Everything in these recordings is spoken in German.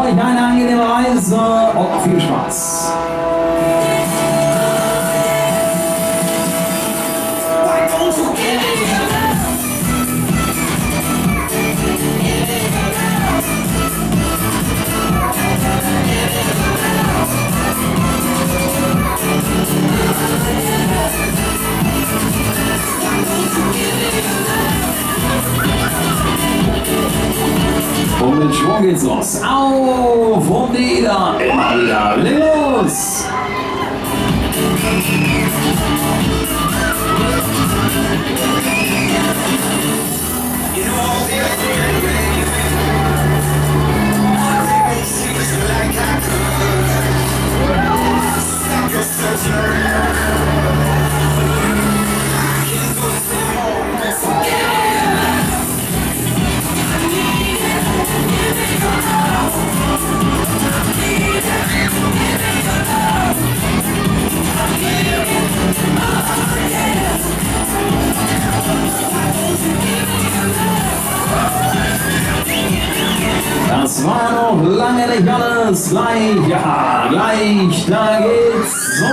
まり大難では Und mit Schwung geht's los. Auf und wieder, immer wieder, los! Das war noch lange nicht alles. Gleich, ja, gleich, da geht's so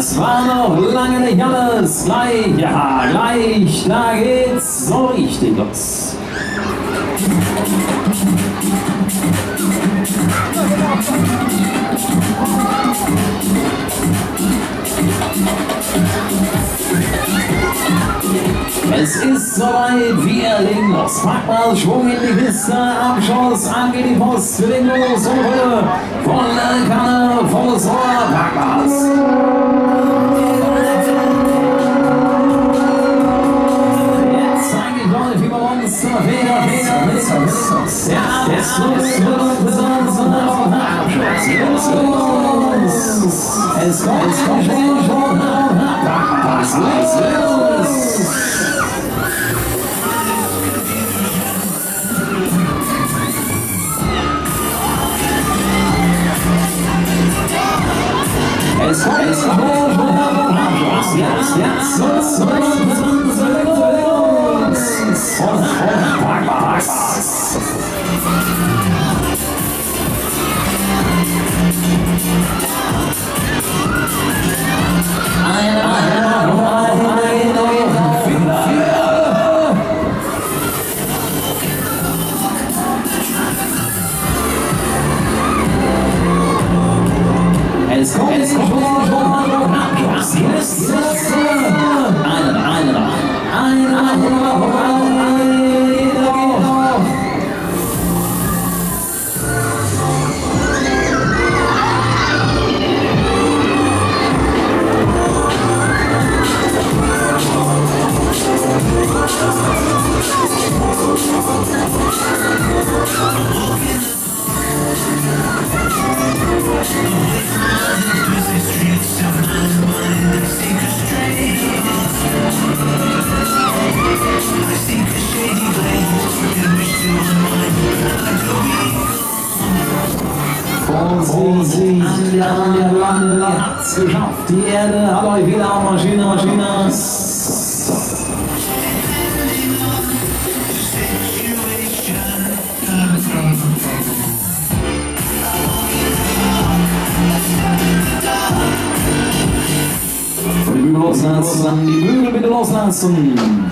Das war noch lange nicht alles. Gleich, ja, gleich, da geht's so richtig los. Es ist soweit, wir legen los. Pack mal Schwung in die Kiste, Abschuss, an geht die Post, wir legen los und heute volle Dança, vira, vira, vira, Yes, yes, yes, yes. luz, luz. Esconde, jornal, rapaz, luz, luz und, und Papas. Eine Es kommt, es kommt, es kommt, es kommt, es kommt, es kommt, es yes, yes, yes. es kommt, es kommt, es kommt, es kommt, es kommt, es kommt, es kommt, es An der Lande hat's geschafft. Die Erde hat euch wieder auf Maschine, Maschine. Die Bügel loslassen, die Bügel bitte loslassen.